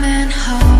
coming home.